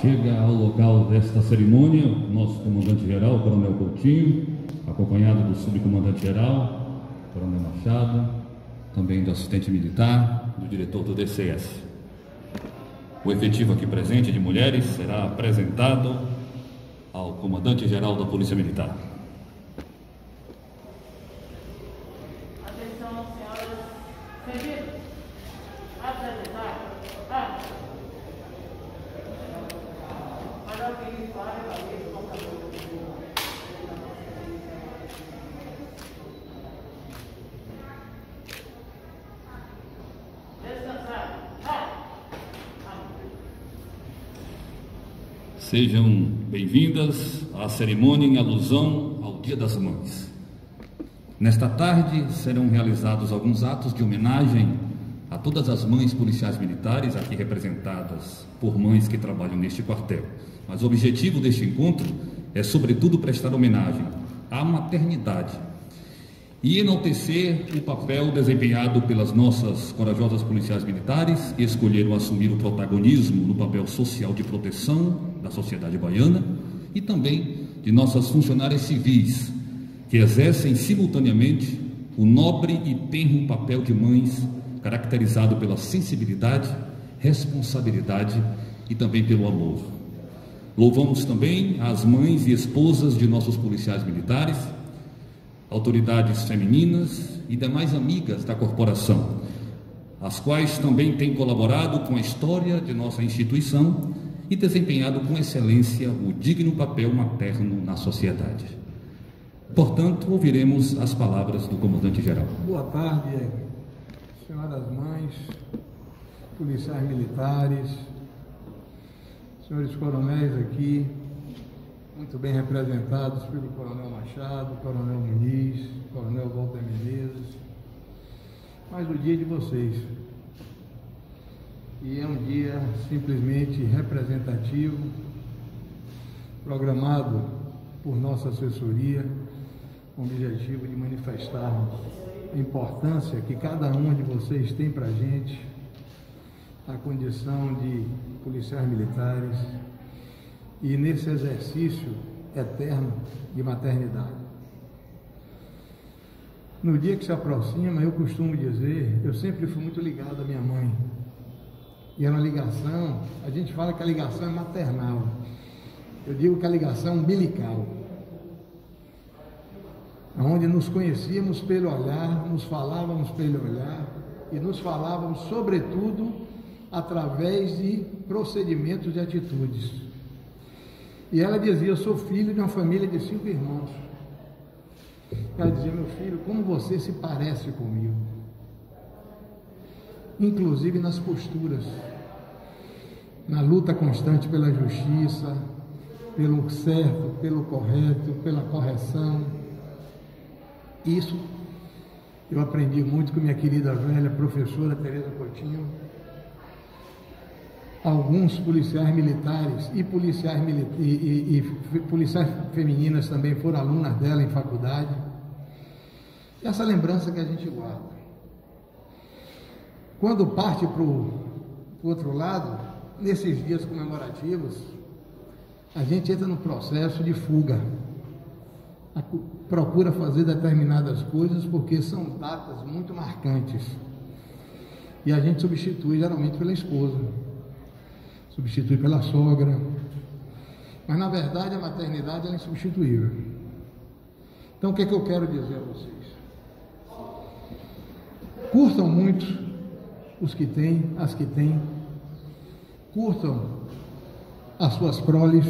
Chega ao local desta cerimônia o nosso comandante-geral, Coronel Coutinho, acompanhado do subcomandante-geral, Coronel Machado, também do assistente militar, do diretor do DCS. O efetivo aqui presente de mulheres será apresentado ao comandante-geral da Polícia Militar. Sejam bem-vindas à cerimônia em alusão ao Dia das Mães. Nesta tarde serão realizados alguns atos de homenagem a todas as mães policiais militares aqui representadas por mães que trabalham neste quartel. Mas o objetivo deste encontro é, sobretudo, prestar homenagem à maternidade e enaltecer o papel desempenhado pelas nossas corajosas policiais militares que escolheram assumir o protagonismo no papel social de proteção da sociedade baiana e também de nossas funcionárias civis que exercem simultaneamente o nobre e tenro papel de mães caracterizado pela sensibilidade, responsabilidade e também pelo amor. Louvamos também as mães e esposas de nossos policiais militares, autoridades femininas e demais amigas da corporação, as quais também têm colaborado com a história de nossa instituição e desempenhado com excelência o digno papel materno na sociedade. Portanto, ouviremos as palavras do comandante-geral. Boa tarde, senhoras mães, policiais militares, senhores coronéis aqui, muito bem representados pelo Coronel Machado, Coronel Muniz, Coronel Walter Menezes, mas o dia de vocês. E é um dia simplesmente representativo, programado por nossa assessoria, com o objetivo de manifestar a importância que cada um de vocês tem para a gente, a condição de policiais militares e nesse exercício eterno de maternidade. No dia que se aproxima, eu costumo dizer, eu sempre fui muito ligado à minha mãe. E é uma ligação, a gente fala que a ligação é maternal. Eu digo que a ligação é umbilical. Onde nos conhecíamos pelo olhar, nos falávamos pelo olhar e nos falávamos, sobretudo, através de procedimentos e atitudes. E ela dizia: Eu sou filho de uma família de cinco irmãos. Ela dizia: Meu filho, como você se parece comigo? Inclusive nas posturas, na luta constante pela justiça, pelo certo, pelo correto, pela correção. Isso eu aprendi muito com minha querida velha professora Tereza Coutinho. Alguns policiais militares e policiais, e, e, e policiais femininas também foram alunas dela em faculdade. Essa lembrança que a gente guarda. Quando parte para o outro lado, nesses dias comemorativos, a gente entra no processo de fuga. Procura fazer determinadas coisas porque são datas muito marcantes. E a gente substitui geralmente pela esposa, substitui pela sogra. Mas na verdade a maternidade é insubstituível. Então o que, é que eu quero dizer a vocês? Curtam muito os que têm, as que têm. Curtam as suas proles,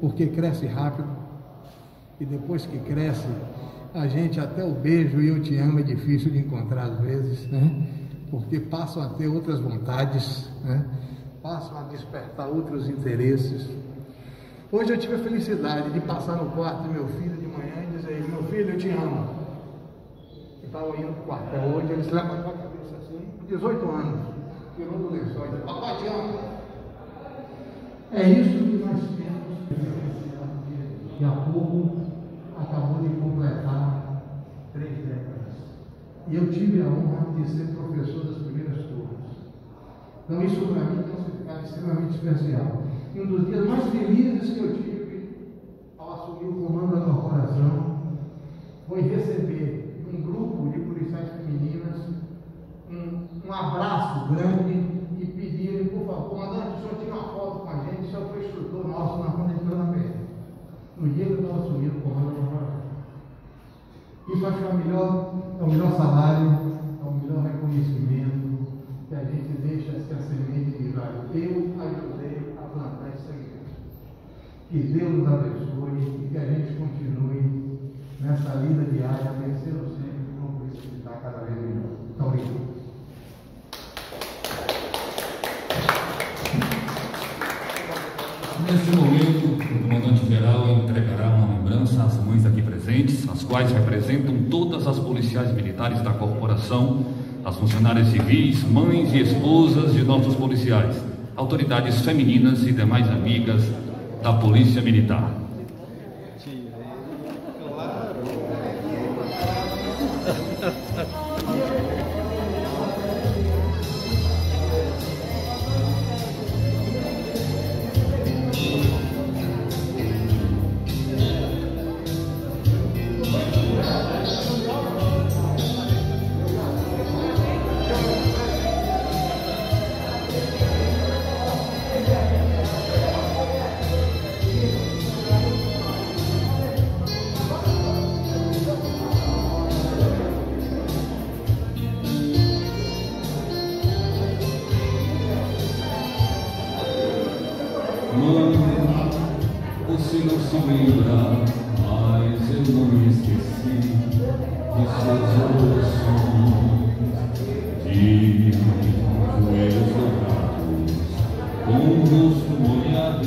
porque cresce rápido. E depois que cresce, a gente até o beijo e eu te amo é difícil de encontrar às vezes, né? Porque passam a ter outras vontades, né? Passam a despertar outros interesses. Hoje eu tive a felicidade de passar no quarto do meu filho de manhã e dizer, meu filho, eu te amo. Eu estava indo para o quartel hoje, ele se levantou a cabeça assim, 18 anos, tirou do lençol e disse, papai te amo. É isso que nós temos. E há pouco acabou de completar três décadas. E eu tive a honra de ser professor das primeiras turmas. Então isso para mim é um significado extremamente especial. E um dos dias mais felizes que eu tive ao assumir o comando da corporação foi receber um grupo de policiais femininas um, um abraço grande e pedirem, por favor, comandante, o senhor tira uma foto com a gente, o senhor foi instrutor nosso na PR. No dia que eu estava assumindo o comando da corporação. Isso acho que é o melhor, é o melhor salário, é o melhor reconhecimento que a gente deixa essa semente de vai. Eu ajudei a plantar essa igreja. Que Deus nos abençoe e que a gente continue nessa vida diária, vencendo sempre como precipitar cada vez melhor. Muito obrigado. Neste momento, o comandante-geral entregará uma lembrança às mães aqui presentes, as quais representam todas as policiais militares da corporação, as funcionárias civis, mães e esposas de nossos policiais, autoridades femininas e demais amigas da Polícia Militar. Mas eu não me esqueci de seus orações, de joelhos dobrados, com o rosto molhado,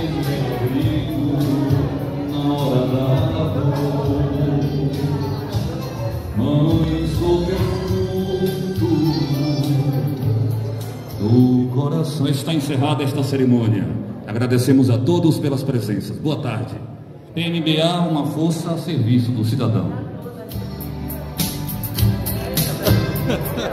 coração. Está encerrada esta cerimônia. Agradecemos a todos pelas presenças. Boa tarde. PMBA, uma força a serviço do cidadão.